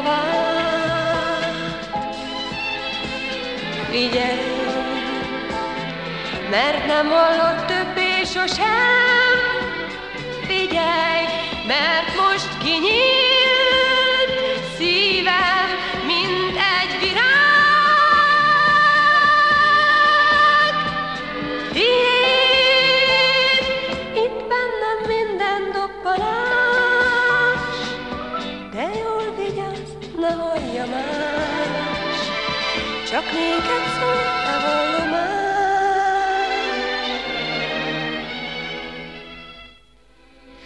szavát. Figyelj, mert nem hallott többé sosem. Figyelj, mert most kinyílt jól vigyázz, ne hallja más, csak néked szól a vallomás.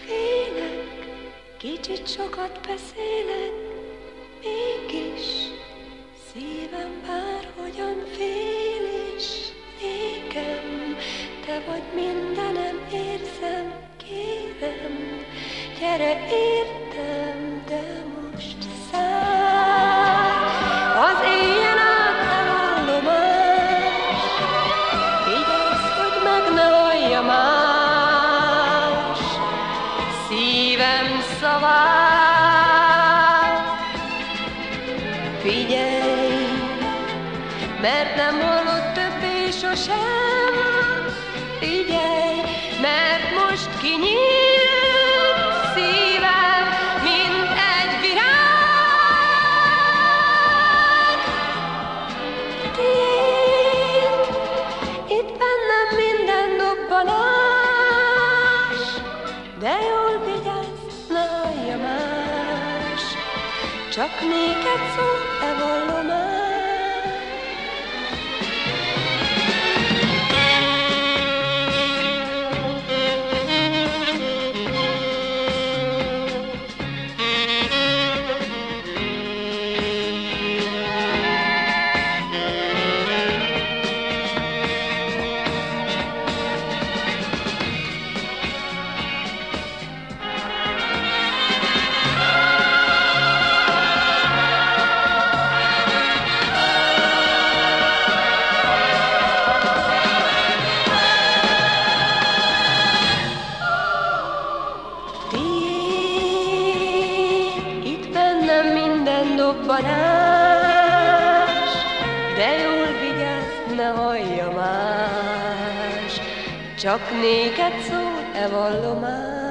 Félek, kicsit sokat beszélek, mégis szívem bárhogyan fél is nékem. Te vagy mindenem, érzem, kérem, gyere értem, nem hallott többé sosem. Figyelj, mert most kinyílt szívem, mint egy virág. Tiéd, itt bennem minden dobbanás, de jól vigyázz, ne hallja más, csak néked szól e vallomás. Minden dobbanás, de jól vigyázz, ne hallja más, csak néked szól e vallomás.